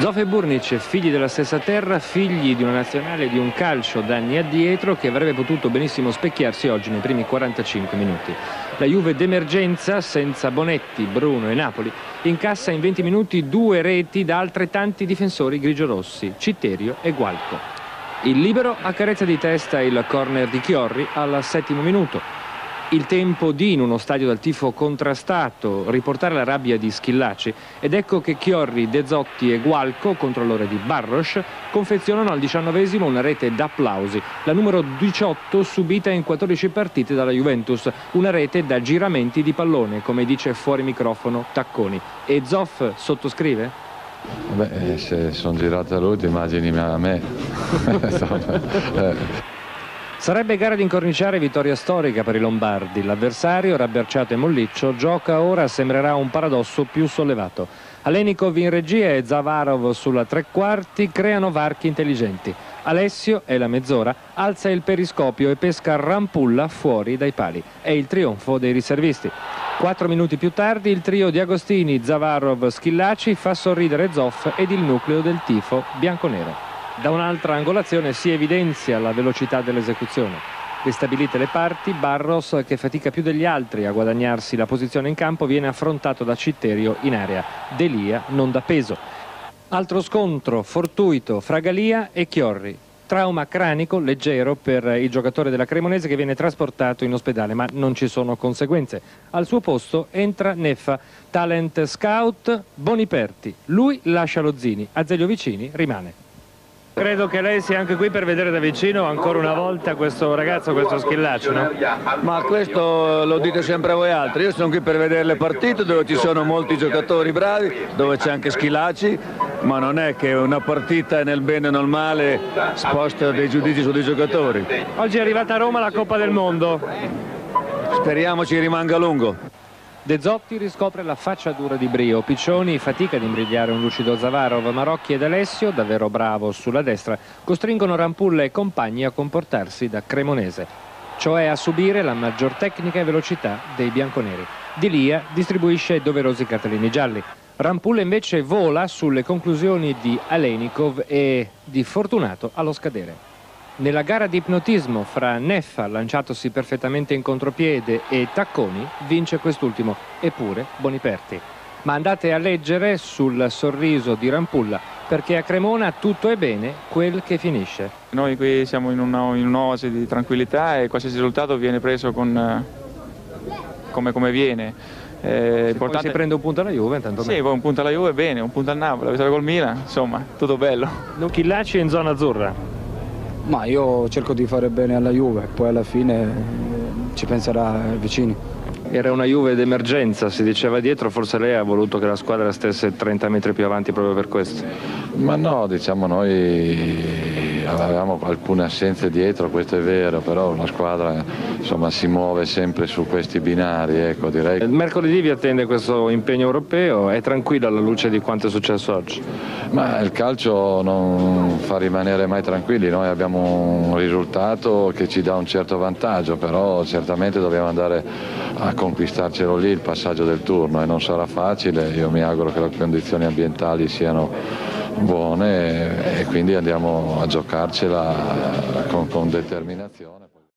Zoff e Burnic, figli della stessa terra, figli di una nazionale di un calcio d'anni addietro che avrebbe potuto benissimo specchiarsi oggi nei primi 45 minuti. La Juve d'emergenza, senza Bonetti, Bruno e Napoli, incassa in 20 minuti due reti da altrettanti difensori grigiorossi, Citterio e Gualco. Il libero accarezza di testa il corner di Chiorri al settimo minuto il tempo di, in uno stadio dal tifo contrastato, riportare la rabbia di Schillaci ed ecco che Chiorri, De Zotti e Gualco, controllore di Barros, confezionano al diciannovesimo una rete d'applausi, la numero 18 subita in 14 partite dalla Juventus, una rete da giramenti di pallone, come dice fuori microfono Tacconi. E Zoff sottoscrive? Beh, se sono girato a lui, ti immagini a me. Sarebbe gara di incorniciare vittoria storica per i Lombardi. L'avversario, rabberciato e molliccio, gioca ora, sembrerà un paradosso più sollevato. Alenikov in regia e Zavarov sulla tre quarti creano varchi intelligenti. Alessio, è la mezz'ora, alza il periscopio e pesca Rampulla fuori dai pali. È il trionfo dei riservisti. Quattro minuti più tardi il trio di Agostini, Zavarov, Schillaci fa sorridere Zoff ed il nucleo del tifo bianconero. Da un'altra angolazione si evidenzia la velocità dell'esecuzione. Ristabilite le parti, Barros, che fatica più degli altri a guadagnarsi la posizione in campo, viene affrontato da Citterio in area. Delia non dà peso. Altro scontro fortuito fra Galia e Chiorri. Trauma cranico leggero per il giocatore della Cremonese che viene trasportato in ospedale, ma non ci sono conseguenze. Al suo posto entra Neffa, talent scout Boniperti. Lui lascia lo Zini, Azeglio Vicini rimane. Credo che lei sia anche qui per vedere da vicino ancora una volta questo ragazzo, questo schillaccio, no? Ma questo lo dite sempre voi altri, io sono qui per vedere le partite dove ci sono molti giocatori bravi, dove c'è anche schillacci, ma non è che una partita nel bene o nel male sposta dei giudizi su dei giocatori. Oggi è arrivata a Roma la Coppa del Mondo. Speriamo ci rimanga a lungo. De Zotti riscopre la faccia dura di Brio, Piccioni fatica ad imbrigliare un lucido Zavarov, Marocchi ed Alessio, davvero bravo sulla destra, costringono Rampulla e compagni a comportarsi da cremonese, cioè a subire la maggior tecnica e velocità dei bianconeri. Di Lia distribuisce doverosi cartellini gialli. Rampulla invece vola sulle conclusioni di Alenikov e di Fortunato allo scadere. Nella gara di ipnotismo fra Neffa, lanciatosi perfettamente in contropiede, e Tacconi, vince quest'ultimo, eppure Boniperti. Ma andate a leggere sul sorriso di Rampulla, perché a Cremona tutto è bene quel che finisce. Noi qui siamo in un'oasi di tranquillità e qualsiasi risultato viene preso con, come, come viene. Eh, se importante... si prende un punto alla Juve intanto sì, un punto alla Juve bene, un punto al Napoli, la vittoria col Milan, insomma, tutto bello. Nucchillacci in zona azzurra. Ma io cerco di fare bene alla Juve, poi alla fine eh, ci penserà i vicini. Era una Juve d'emergenza, si diceva dietro, forse lei ha voluto che la squadra stesse 30 metri più avanti proprio per questo. Ma no, diciamo noi avevamo alcune assenze dietro, questo è vero, però la squadra insomma, si muove sempre su questi binari. Ecco, direi. Mercoledì vi attende questo impegno europeo, è tranquillo alla luce di quanto è successo oggi? Ma il calcio non fa rimanere mai tranquilli, noi abbiamo un risultato che ci dà un certo vantaggio, però certamente dobbiamo andare a conquistarcelo lì il passaggio del turno e non sarà facile, io mi auguro che le condizioni ambientali siano buone e quindi andiamo a giocarcela con, con determinazione.